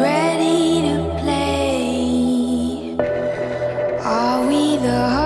ready to play? Are we the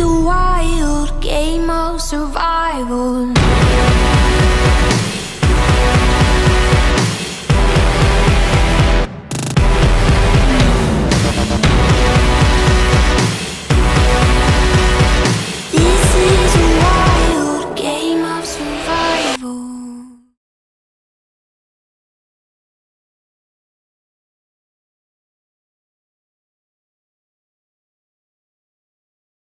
a wild game.